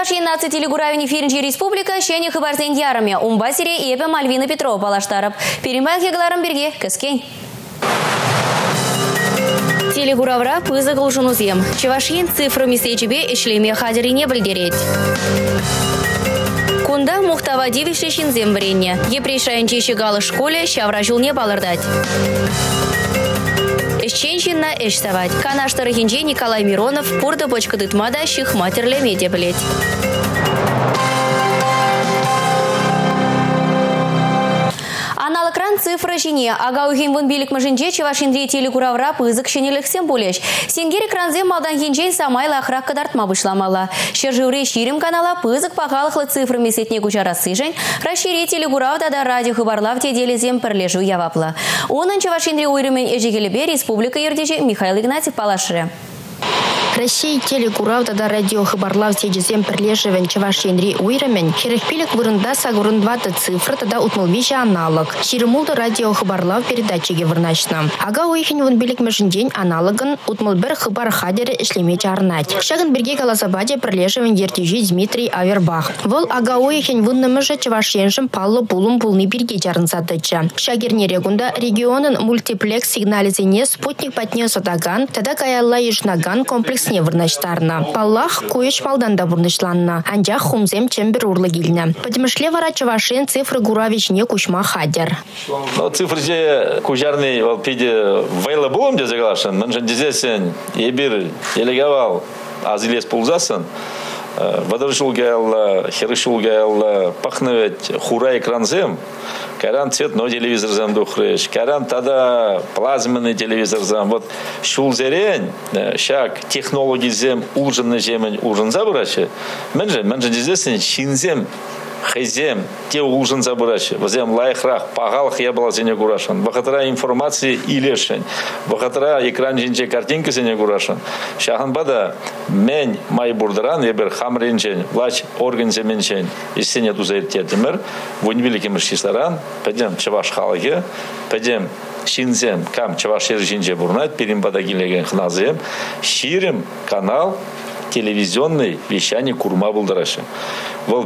Чевашин наци телегуравини фиринчи республика шене хыбарзен ярыме. Умбасире епе Мальвина Петрова балаштарып. Перембал хегларым берге кіскен. Телегуравра пызы кылшунузем. Чевашин цифры месечебе ишлеме хадерине білдерет. Кунда мухтава дивиши шинзем вренне. Епрешайын чешігалы школе шавра жылне балырдать. Эшченщина эш савать. Канаштары Николай Миронов пурда бочка дытмада ших матерле медиа. Цифра жине. Ага ухим вон билик мажинже чевашинде телекуравра пызык шенелексем болеш. Сенгер экранзе малдан хинжен самай лахрак кадартма бышламала. Шержевре ширим канала пызык пахалыхлы цифры месетне кучара сыжен. Расшире телекурав да радио хыбарлав теделезем перлежу явапла. Онын чевашинде уйрымен ежегелебе республика ердеже Михаил Игнатьев палашыры. Россия телекурав да радио хабарлав тежесем перлешевен чавашенри уйрамен, херехпилик вырында сагурындваты цифры тада утмылвича аналог. Ширимулды радио хабарлав передачеге вырначна. Ага уйхин вон билик день аналогын утмылбір хабар хадері ішлеме чарнать. Шагын бірге каласабаде перлешевен ертежи Дмитрий Авербах. Вол ага уйхин выннымыжа чавашеншим паллы пулым пулны бірге чарнсатыча. Шагерне регунда регионын мультиплекс сигнализене спутник патне сотаган, тада каялла ешнаган комплекс сне вырнаштарна. Паллах куеш малданда вырнашланна. Анжах хумзем чембер урлы гильна. Подмышле вара чавашен цифры гуравич не кушма хадер. Ну, цифры же кужарный валпиде вейла булам де заглашен. Нанжан дезесен ебир елегавал азилес пулзасын. Херышул гаялла, пахнывет хура экранзем. Каран цветной телевизор зам духрыш. Каран тада плазменный телевизор зам. Вот шул зерень, шак технологии зем ужин на земень ужин забрачы. Менже, менже дезесен шинзем хезем те улжын забырач возем лайхрах пагал я была зене гурашан бахатра информации илешен бахатра экран жинче картинка зене гурашан шахан бада мен май бурдыран ебер хамренчен влач орган земенчен истене тузайт темир вунвилики мышчисларан пойдем чаваш халыге пойдем шинзем кам чаваш жинче бурнат перимбада гилеген хназем. Ширим канал телевизионный вещание курма булдарашы вол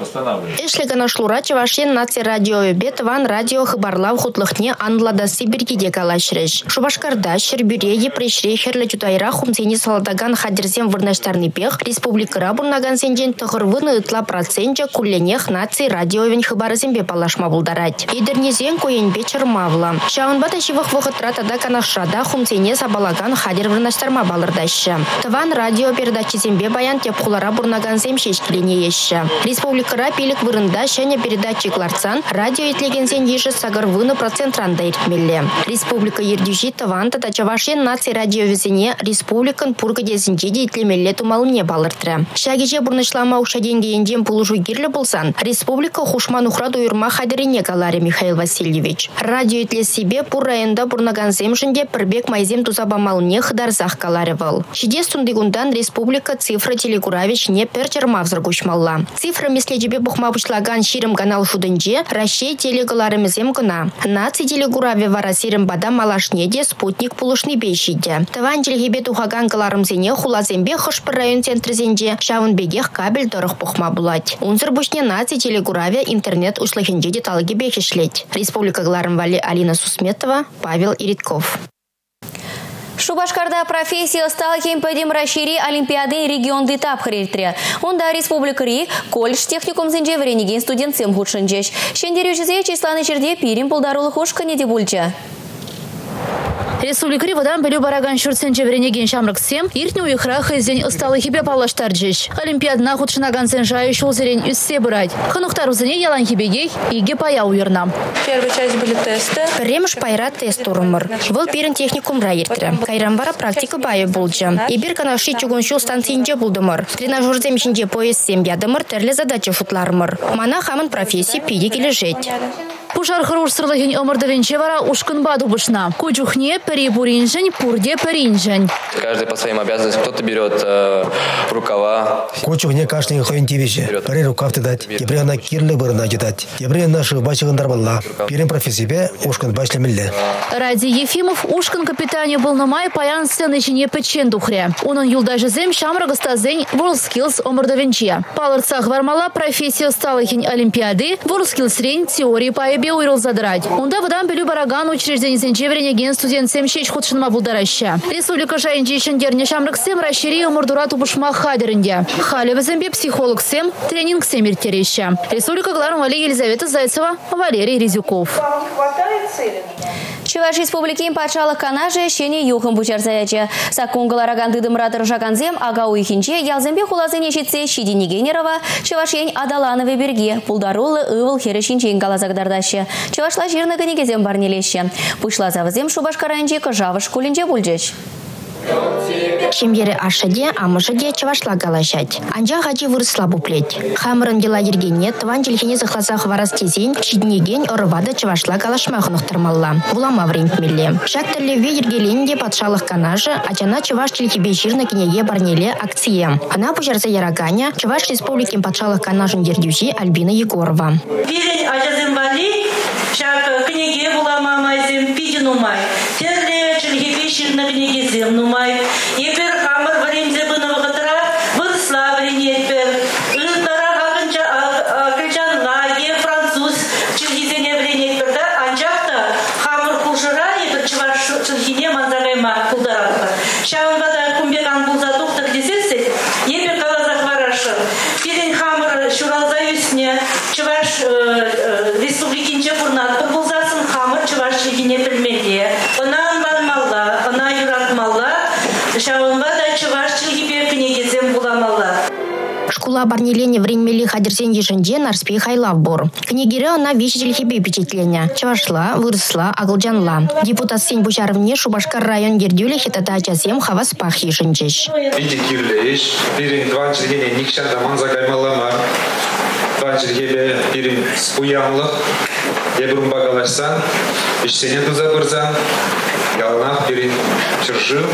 пиде пағалықла Эшлігі нашлура Чевашен наци радио бет ван радио хыбарлав хутлыхне анлада сибиргиде калашреш. Шубашкарда шербюре епрешре херлі чутайра хумсени саладаган хадерзем вырнаштарны пех республика бурнаган сенжен тұғырвыны ытла процентче кулленех наци радиовен хыбарызембе палашма булдарать. Идернезен коенбе чырмавла. Шағынбата шивых вғытра тада канашрада хумсене сабалаган хадер вырнаштарма балырдашы. Тыван радио передачизембе баян тепхулара бурнаган зем шешкілене еші. Республика Кыра пилік вырында және передатчикларцан радио етлегенсен еші сагыр выны процентранда иртмелле. Республика ердюжи таванта да чавашен наци радиовезіне республикан пургадезінде де итлемелле тумалыне балыртыры. Шагеже бұрнышлама ушаденге енден пулыжу герлі болсан, республика хушман ухра дуйырма хадерине каларе Михаил Васильевич. Радио етле себе пур районда бурнаган земшінде пірбек майзем тузабамалыне хыдарзах каларе вал. Шиде республика цифра телекуравич не перчерма взргушмалла. Цифра мисле жебе бұқма бұшлаган ширим канал шудынже Россия телегаларымызем гына. Наци телегураве вара сирим бада малашне де спутник пулышны бейшиде. Таван jelгебе тухаган каларымзене хулазембе хышпыр район центрзенже бегех кабель дорых бұқма булать. Унзыр бушне наци телегураве интернет ушлахенже деталыге бекешлеть. Республика Гларым Вали Алина Сусметова, Павел Иритков. Шубашкарда профессия стала кемпедем расшири Олимпиады регион детап хрертре. Онда республикари колледж техникум зенже вренеген студент сем худшынжеш. Шендерюжізе числаны жерде пирим пулдарулы хошкане де бульча. Республикари водан білу бараган шүртсен жевренеген шамрыксем, иртне уйхра хызен ысталы хибе палаштар жеш. Олимпиадна худшынаган сен жайы шул зерен үссе бұрайд. Хынуқтар узыне ялан хибегей, иге пая уйырнам. Первая часть были тесты. Премш пайра тест урымыр. Выл пирен техникум райыртыры. Кайрамбара практика байы болжы. Ибір канаши чугуншу станцийнже булдымыр. Тренажерзем ішінде поезд сем ядымыр, терлі задача шутлармыр. Мана хамын профессия пиде кележет. Пушар хорош сырлыгин омырды венче вара ушкынба дубышна. Кучухне перебуринжень, пурде перинжень. Каждый по своим обязанностям. Кто-то берет э, рукава. Кучухне каждый кашни хойн тивище. Пере рукав ты дать. Ебре она кирлы бырна дедать. Ебре наши бачыгын дарбалла. Перен профессибе ушкын башлемелле. Ради Ефимов Ушкан капитане был на болнымай паян сцены чине печен духре. Унын юлдажызем шамрагыстазень Волскилс омырды венче. Палырцах вармала профессия сталыхин олимпиады Волскилс рень теории пае пайбе уйрыл задрать. Унда выдан белю бараган учреждение сенчеврене ген студент сем шеч худшынма булдараща. Республика жайынче шендерне шамрак сем расшири омырдура тубушма хадерінде. Хали візімбе психолог сем тренинг сем иртереща. Республика Гларм Вали Елизавета Зайцева, Валерий Резюков. Чуваш республики патшалық канаже шене юхым бучар заячы. Сакунгалар аганды дымратыр жаганзем ага уйхинче ялзембе хулазыне жетсе Шидини Генерова Чувашень Адаланове берге пулдарулы ывыл херешинчен галазагдардашы. Чувашла жирны гынегезем барнелеші. Пушла завызем шубашкаранче кыжавыш кулинче бульджеч. Шемьере ашаде, амышаде чавашла галашать. Анжа хачи вырысла буплеть. Хамырын дела ергене, тван желхене захласах варас тезень, чиднеген орвада чавашла галашмахын ухтырмалла. Булама времпмелле. Шактерле ве ергеленде патшалық канажы, ачана чаваш челхибе жирна кенеге барнеле акция. Ана пужарса яраганя, чаваш республикин патшалық канажын дердюжи Альбина Егорова. Пирень ажазым бали, шак книге булама майзем пидин умай. Терле челхибе жирна книге зем Шкула барнелене времмели хадерсен еженде нарспей хайлав бор. Книгере она вещи хебе впечатления. Чавашла, выросла, агылжанла. Депутат сень Шубашкар район гердюле хитата ачасем хавас пах еженчеш. Види кирлеш, бирин дван чиргене никшан даман загаймалама. Дван чиргебе бирин уянлык. Ебрун багалашсан, ишсене туза бырзан. Яланах бирин чыржы.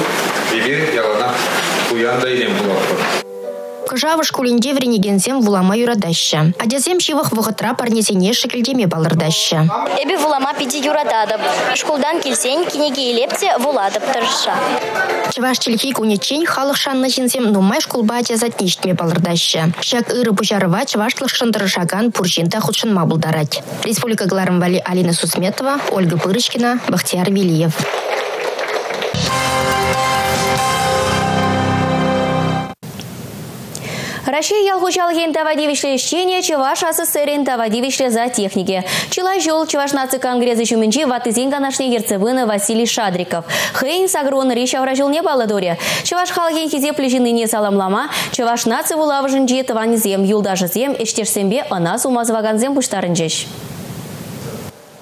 Кыжавы шкулинде вренегенсем вулама юрадаща. Адязем шивых вғытра парнесене шекілдеме балырдаща. Эбе вулама пиди юрададып. Шкулдан келсен кинеге елепте вуладып тұрша. Чываш челхи кунечень халық шанны жинсем нумай шкулба адязат нештме балырдаща. Шак ыры пужарыва чывашлық шындырышаган пуржинта худшынма булдарать. Республика Гларамвали Алина Сусметова, Ольга Пырочкина, Бахтияр Вилиев. Россия ялгучалген тавадивишле ищение Чеваш СССРин тавадивишле за техники. Чила жол Чеваш наци конгресс ищуменчи ватызин канашне Герцевына Василий Шадриков. Хейн сагрон рища вражил не баладоре. Чеваш халген хизе плежины не саламлама. Чеваш наци вулавыжын же тавани зем, юлдажы зем, эштешсембе ана сумазваган зем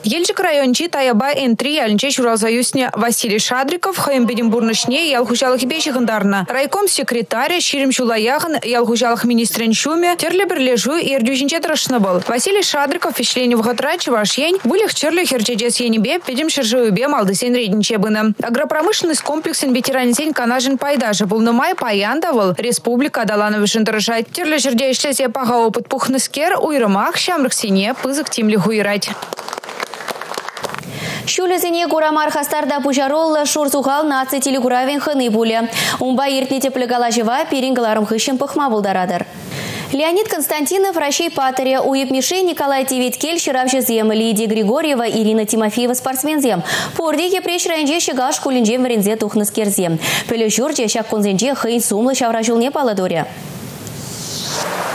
Ельчик райончи Таяба Н3 ялінче Шуразаюсне Василий Шадриков хайымбеден бурнышне ялхужалық бешіғындарына. Райком секретаря Ширим Шулаяғын ялхужалық министрен шуме терлі бірлежу ердюжінче тұрышны был. Василий Шадриков фишлене вғытра чывашень вылих черлі херчеджес енебе педем шыржыубе малдысен редінче быны. Агропромышленность комплексен ветеранзен канажын пайдажы бұл нумай паяндавыл республика даланы вышын тұрышать. Терлі жерде ішлесе паға опыт пухныскер уйрымақ шамрық сене пызык тимлі хуйрать. Шулезіне курамар хастарда пужаролла шурзухал наци телегуравен хыны буле. Умба иртне теплегала жива перингаларым хыщем пыхма булдарадыр. Леонид Константинов, Рощей Патария, Уеб Миши, Николай Тевиткель, Ширавши Зем, Лидия Григорьева, Ирина Тимофеева, спортсмен Зем. Пурдике преш ранже щегал шкулинже варензе тухнаскерзем. Пелешурче щак конзенже хейн сумла щавражил не.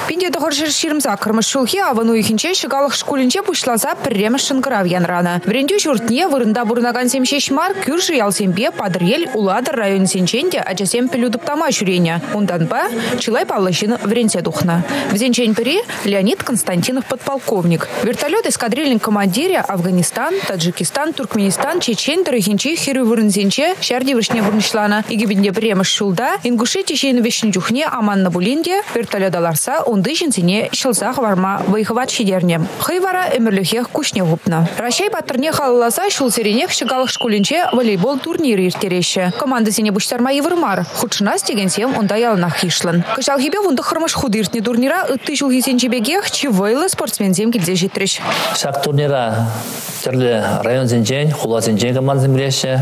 Пинде тоғыр жыр ширымза кырмыш шулхи авану ихинче шыгалық шкулинче пушлаза пірреміш шынкырав янраны. Вренде журтне вырында бурнаган семшешмар күржі ялсембе падырел уладыр район сенченде ачасем пілюдып тама жүрене. Ундан ба чылай палышын вренсе духна. Взенчен піри Леонид Константинов подполковник. Вертолет эскадрильный командире Афганистан, Таджикистан, Туркменистан, Чечен, Тарихинче, Хиру вырынзенче, Шарди вышне вырнышлана. Игибінде премыш шулда, Ингушетия шейін вешін жүхне Аманна Булинде, вертолет аларса, унды жинсене шылсақ варма вайхыват шидерне. Хыйвара өмірліхех кушне гупна. Рашай паттырне халаласа шулсеренех шыгалық школинче волейбол турниры иртереші. Команда сене бұштарма евырмар. Худшынас деген сем онда ялнах хишлын. Кышал хибе вунды хырмыш худыртне турнира ытты жыл хисенчебегех чивойлы спортсмензем келзе житреш. Шак турнира түрлі район зенжен, хула зенжен команда землеші.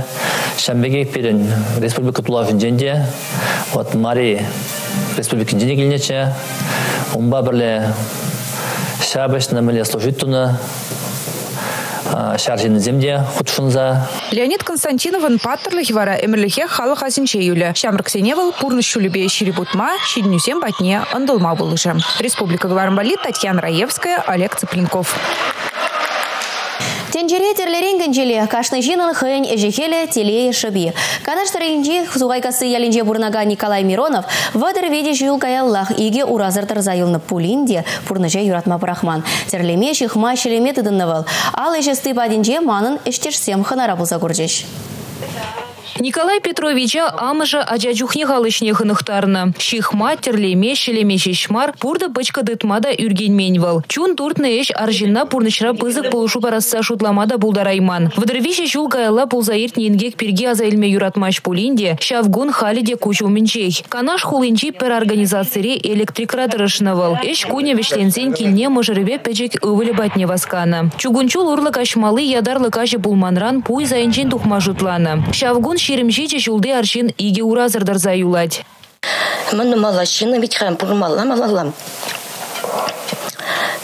Шамбеге перін республика тула зенженде. Вот Мари республика келнече. Умба бірле шабышны міле служит туны. Шаржины земде худшынза. Леонид Константиновын паттырлых вара эмірліхе халық азинче юлі. Шамрық сеневыл пурны шулюбе ширибутма, шиднюсем батне ындылма болыжы. Республика Гвармбали, Татьяна Раевская, Олег Цыпленков. Тенджере терлерен генджеле, кашны жинын хын эжихеле теле шыби. Канаш таринчи сугайкасы ялинже бурнага Николай Миронов вадыр веде жюл каяллах иге уразыр тарзайылны пулинде пурныже юратма брахман. Терлеме шихма шелеме тыдыннывал. Ал эжесты бадинже манын эштешсем хынара булза. Николай Петровича амыжа ажажухне халышне хынықтарына. Шихма, терлеме, шелеме шешмар, пурда бычка дытмада үргенменвал. Чун туртны еш аржинна пурнышра пызык полушу парасса шутламада булдарайман. Вадырвише жул кайла пулзаирт ненгек перге азайлме юратмаш пулинде, шавгун халиде кучу минчей. Канаш хулинчи пер организацире электрикратырышнавал. Эш куня вешленсен килне мыжырыбе печек ывылі батне васкана. Чугунчул урлык ашмалы ядарлык ажы булманран пуй зайынчен тухма жутлана. Шавгун шеремжиче жулды аршин иге уразырдар заюлать. Мыны малашина бит хам пурмалла малалам.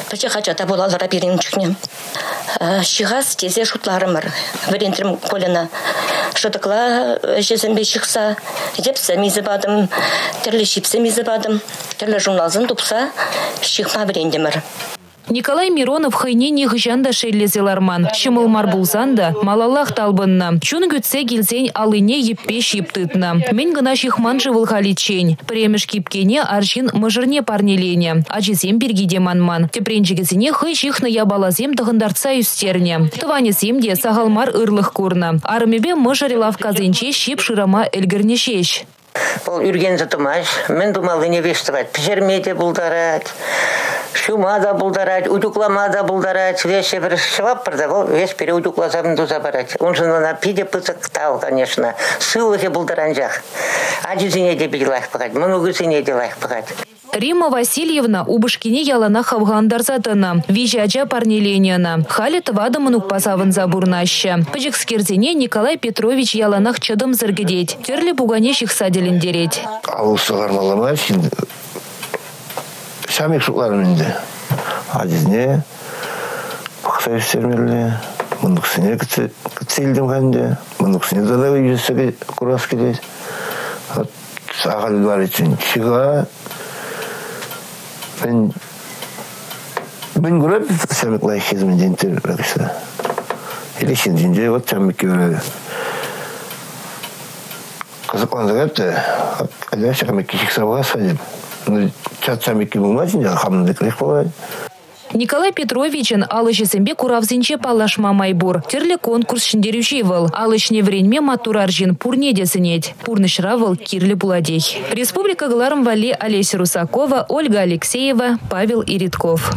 Пача хачата болалара берин чукнем. Шигас тезе шутларымыр. Варентрим колена. Шотыкла жезембе шықса, епсі мизыбадым, түрлі шипсі мизыбадым, түрлі журналзын тупса, шықма бірендемір. Николай Миронов хайне нехжанда шейлезеларман. Шымылмар булзанда малаллах талбынна. Чун гүтсе келзен алыне еппе шиптытна. Мен гына шихман живыл халичень. Премеш кипкене аршин мыжырне парнелене. Ачизем бергиде манман. Тепренчигезіне хый шихны ябалазем тығындарца үстерне. Тыванесем де сағалмар ырлых курна. Армебе мыжыры лавказенче шип шырама элгірнешеш. Бұл үргенді тұмаш, мен думалы не вештіват, пішерме де бұлдарат, шума да бұлдарат, удуклама да бұлдарат, веше бір шывап бірді, ол веш пере удуклазамын дуза барат. Он же на пиде пыцық тал, конечно, сылығы бұлдаран жақ. Аджузине де білгілах бұғат, мұнугызине де лах бұғат. Рима Васильевна убышкине ялана хавгандар затына, вижача парнеленияна. Хали тывадымын укпасавын забурнаща. Пыжыкскерзене Николай Петрович яланах чыдым зыргедеть. Терлі бугане шихсаделін дереть. Ауыл сұғармалама, şimdi шамик шукларымынды. Адизне, бақса үстермелі, мұндықсыне күтселдім қанды, мұндықсыне дада үйесіге құрас келеді. Сағал бар çığa kişik sabah saydım. Çat semik gibi olmaz şimdi hamlık lek kolay. Николай Петровичен алышесембе куравзинче палаш мамайбур. Терле конкурс шиндерючивал. Алышне вренме матур аржин пурне десенеть. Пурнышравал кирле буладей. Республика Гларм Вали Олеся Русакова, Ольга Алексеева, Павел Иритков.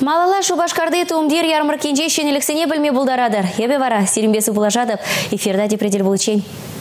Малала шубашкарды туымдер ярмаркенже шенеліксіне білме бұлдарадыр. Ебе вара, сирімбесі бұлажадып, эфирда депредель бұлычен. Шүргүннебе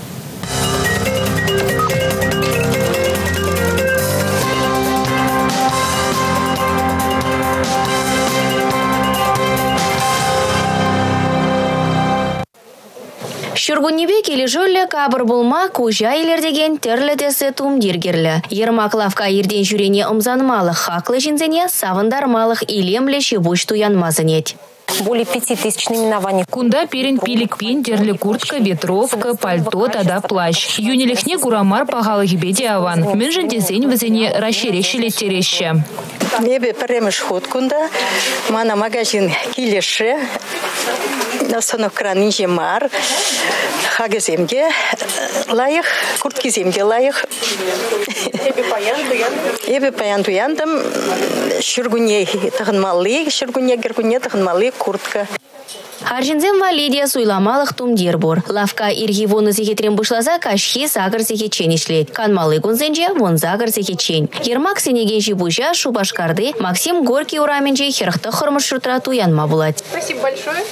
Келі жөлі кабыр болма кужа илердеген терлі тесі тумдергерлі. Ермаклавка ерден жүрене ұмзанмалы хақлы жинзене савындармалық илемлі шебуш туянмазынет более пяти тысяч наименований. Кунда перен пилик пин, терли куртка, ветровка, пальто, тада плащ. Юнилихне гурамар пағалы гибеде аван. Мен жын десен візіне расшерешілі тереще. Мебе премеш ход кунда, мана магазин килеше, насанов краниже мар, хага земге лайық, куртки земге лайық. Эбе паян туян. Эбе паян туяндым, шүргүне тығынмалы, шүргүне гергүне тығынмалы куртка. Аржинзем Валидия суйламалық тумдир бур. Лавка ирги воны зехетрем бушлаза кашхи сагыр зехечен ишлет. Канмалы гунзенже вон загыр зехечен. Ермак сенеге жибужа шубашкарды Максим Горький ураменже херхты хырмыш шутра туянма булать. Спасибо большое.